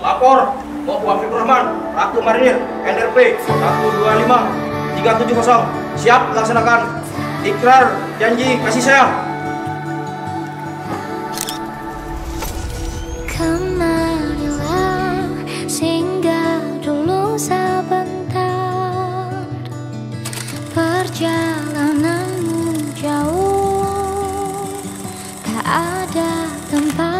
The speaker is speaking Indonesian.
Lapor Mau Wafiq Rahman, Ratu Marinir, NRP 125 370. Siap laksanakan. Ikrar janji kasih sayang. Kemarilah singgah dulu sebentar Perjalananmu jauh Tak ada tempat